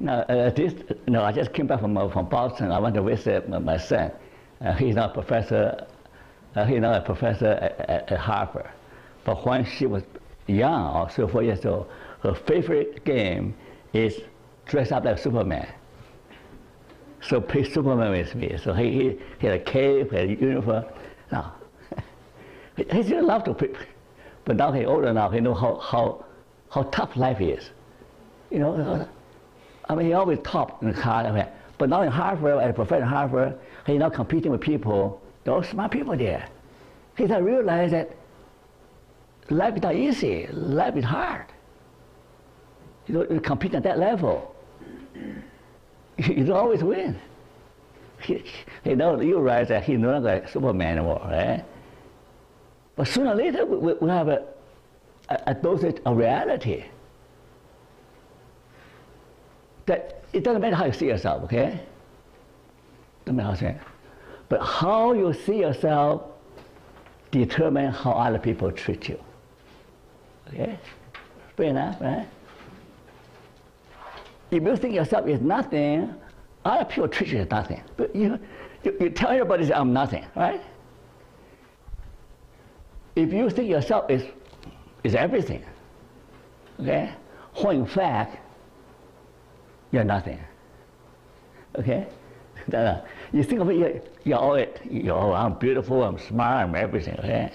No, uh, this, no, I just came back from, uh, from Boston. I went to visit my, my son. Uh, he's now a professor. Uh, he's now a professor at, at, at, Harvard. But when she was young, or so four years old, her favorite game is dress up like Superman. So play Superman with me. So he, he, he had a cape, he had a uniform. Now, he still love to play. But now he's older now, he knows how, how, how tough life is. You know, I mean, he always top in the class. But now in Harvard, as a professor in Harvard, he's now competing with people, those smart people there. He doesn't realize that life is not easy, life is hard. You know, you compete at that level. You don't always win. He, he know, you realize that he's no longer Superman anymore, right? But sooner or later, we, we have a, a, a dosage of reality that it doesn't matter how you see yourself, okay? Doesn't matter how you see it. But how you see yourself determine how other people treat you. Okay? Fair enough, right? If you think yourself is nothing, other people treat you as nothing. But you, you, you tell everybody I'm nothing, right? If you think yourself is, is everything, okay? When in fact, you're nothing. Okay? you think of it, you're, you're all it. You're, oh, I'm beautiful, I'm smart, I'm everything. Okay?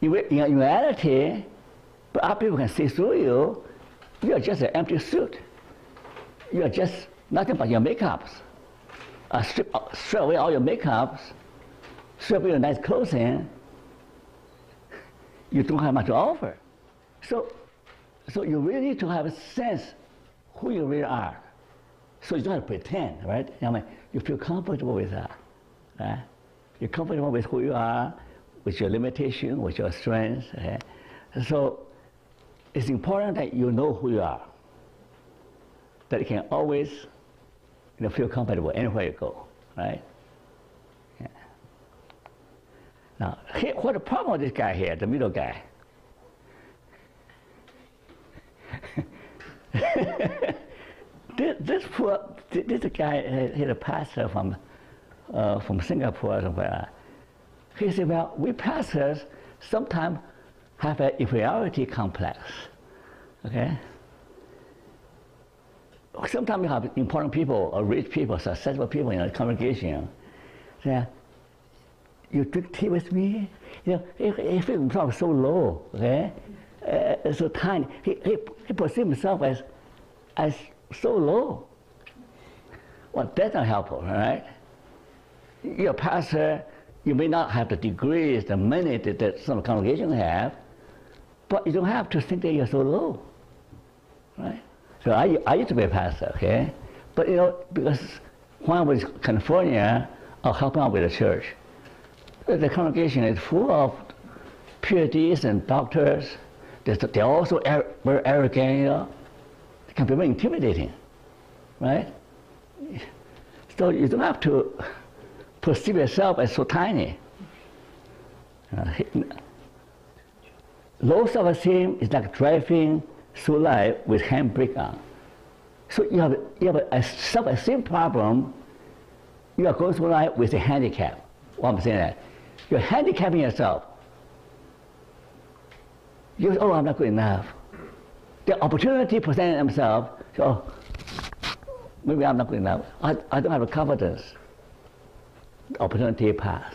In, in reality, but other people can see through you, you're just an empty suit. You're just nothing but your makeups. Uh, strip, uh, strip away all your makeups, strip away your nice clothing, you don't have much to offer. So, so you really need to have a sense who you really are. So you don't have to pretend, right? I mean, you feel comfortable with that. Right? You're comfortable with who you are, with your limitation, with your strengths. So it's important that you know who you are. That you can always you know, feel comfortable anywhere you go, right? Yeah. Now, here, what the problem with this guy here, the middle guy? this, this poor, this guy, he's a pastor from, uh, from Singapore somewhere. He said, well, we pastors sometimes have an inferiority complex, okay? Sometimes you have important people, or rich people, successful people in a congregation. Say, you drink tea with me? You know, he, he feels himself so low, okay? Uh, so tiny. He, he, he perceives himself as, as so low. Well, that's not helpful, right? You're a pastor, you may not have the degrees, the money that, that some congregations have, but you don't have to think that you're so low, right? So I, I used to be a pastor, okay? But you know, because when I was in California, I was helping out with the church. The congregation is full of PhDs and doctors. They're also very arrogant, you know can be very intimidating, right? So you don't have to perceive yourself as so tiny. Low self-esteem is like driving through life with handbrake on. So you have, you have a self-esteem problem, you are going through life with a handicap. Why I'm saying that? You're handicapping yourself. You oh, I'm not good enough the opportunity presented themselves, so maybe I'm not good enough. I, I don't have the confidence. The opportunity pass.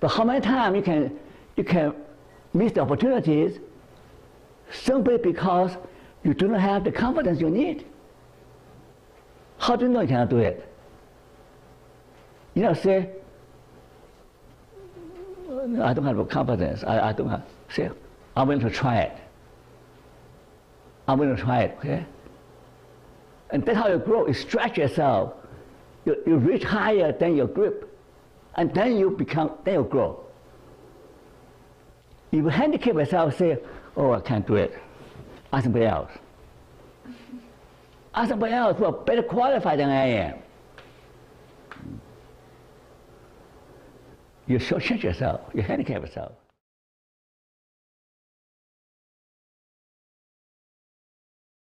But how many times you can you can miss the opportunities simply because you do not have the confidence you need. How do you know you cannot do it? You know, say, I don't have the confidence. I, I don't have. Say, I'm going to try it. I'm going to try it, okay? And that's how you grow. You stretch yourself. You, you reach higher than your grip. And then you become, then you grow. If you handicap yourself, say, oh, I can't do it. Ask somebody else. Ask somebody else who are better qualified than I am. You shortchange yourself. You handicap yourself.